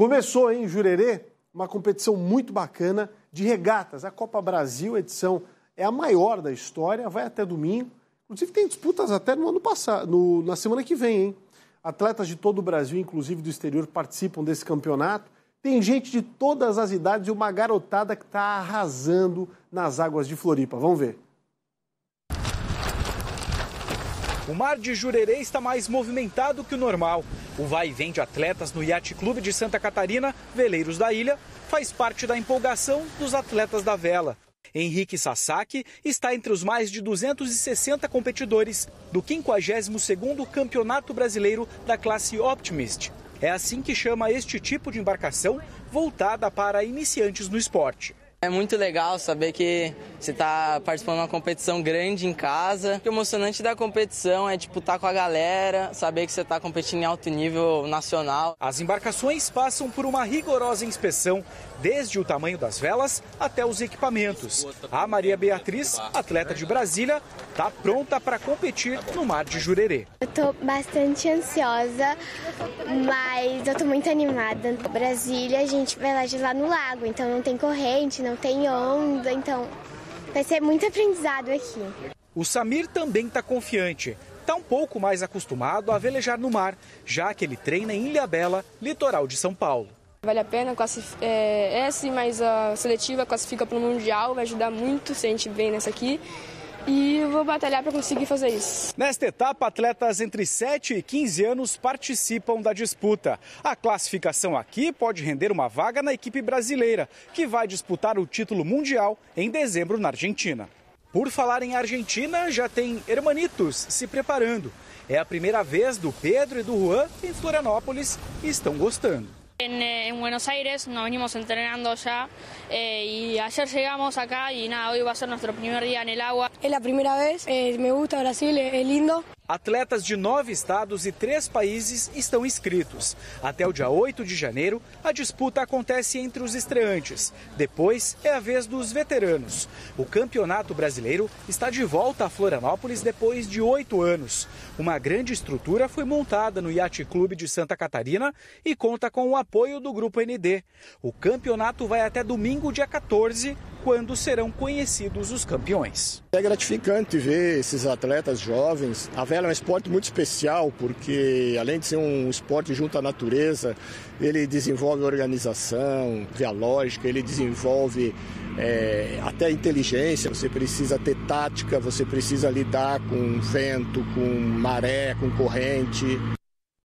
Começou em Jurerê uma competição muito bacana de regatas. A Copa Brasil, edição é a maior da história, vai até domingo. Inclusive tem disputas até no ano passado, no, na semana que vem, hein? Atletas de todo o Brasil, inclusive do exterior, participam desse campeonato. Tem gente de todas as idades e uma garotada que está arrasando nas águas de Floripa. Vamos ver. O mar de Jurerê está mais movimentado que o normal. O vai e vem de atletas no Yacht Clube de Santa Catarina, Veleiros da Ilha, faz parte da empolgação dos atletas da vela. Henrique Sasaki está entre os mais de 260 competidores do 52º Campeonato Brasileiro da classe Optimist. É assim que chama este tipo de embarcação voltada para iniciantes no esporte. É muito legal saber que você está participando de uma competição grande em casa. O emocionante da competição é tipo estar tá com a galera, saber que você está competindo em alto nível nacional. As embarcações passam por uma rigorosa inspeção, desde o tamanho das velas até os equipamentos. A Maria Beatriz, atleta de Brasília, está pronta para competir no mar de Jurerê. Eu estou bastante ansiosa, mas eu estou muito animada. Brasília, a gente vai lá de lá no lago, então não tem corrente, não não tem onda, então vai ser muito aprendizado aqui. O Samir também está confiante. Está um pouco mais acostumado a velejar no mar, já que ele treina em Ilhabela, litoral de São Paulo. Vale a pena, é, essa, mas a seletiva classifica para o Mundial, vai ajudar muito se a gente vem nessa aqui e vou batalhar para conseguir fazer isso. Nesta etapa, atletas entre 7 e 15 anos participam da disputa. A classificação aqui pode render uma vaga na equipe brasileira, que vai disputar o título mundial em dezembro na Argentina. Por falar em Argentina, já tem hermanitos se preparando. É a primeira vez do Pedro e do Juan em Florianópolis e estão gostando. En, eh, en, Buenos Aires nos venimos entrenando ya eh, y ayer llegamos acá y nada, hoy va a ser nuestro primer día en el agua. Es la primera vez, eh, me gusta Brasil, es lindo. Atletas de nove estados e três países estão inscritos. Até o dia 8 de janeiro, a disputa acontece entre os estreantes. Depois é a vez dos veteranos. O Campeonato Brasileiro está de volta a Florianópolis depois de oito anos. Uma grande estrutura foi montada no Yacht Clube de Santa Catarina e conta com o apoio do Grupo ND. O campeonato vai até domingo, dia 14, quando serão conhecidos os campeões. É gratificante ver esses atletas jovens. A é um esporte muito especial porque, além de ser um esporte junto à natureza, ele desenvolve organização, lógica, ele desenvolve é, até inteligência. Você precisa ter tática, você precisa lidar com vento, com maré, com corrente.